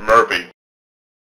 Murphy.